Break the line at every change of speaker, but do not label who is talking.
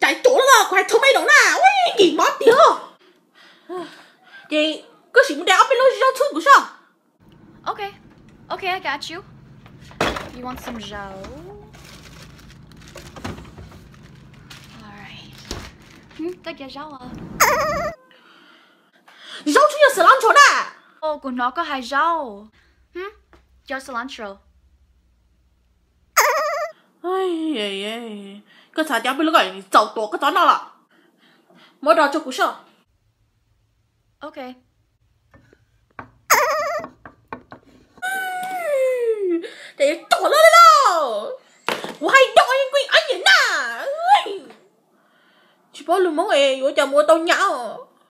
chạy chỗ rồi, quay thua mấy đồng nào ui gì mất tiêu thì cứ xin đéo bên lối rau thun của sao?
Okay okay I got you. You want some rau alright. Hmm tất cả rau à?
Rau chúng ta cilantro nè.
Ô của nó có hai rau hmm cho cilantro.
Ai ai ai cái thằng đéo biết lúc này giàu cái tón nào là mỗi đó cho cú sợ
ok
để tổ lên lên đâu hay đội quên anh nhỉ chỉ bao lúc mong ấy, tôi chờ mua tao nhão